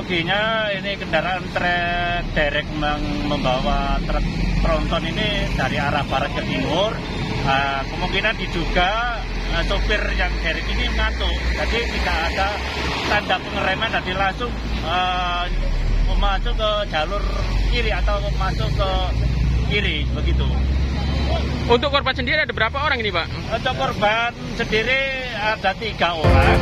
kronologinya ini kendaraan trek derek mem- membawa truk tronton ini dari arah barat ke timur. Uh, kemungkinan diduga uh, sopir yang derek ini ngantuk, jadi tidak ada tanda pengereman dan langsung ah, uh, masuk ke jalur kiri atau masuk ke kiri begitu. Untuk korban sendiri ada berapa orang ini, Pak? Untuk korban sendiri ada tiga orang.